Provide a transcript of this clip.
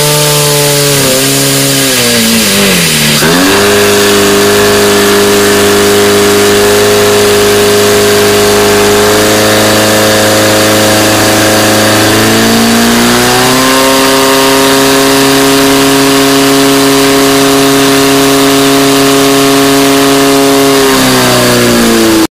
you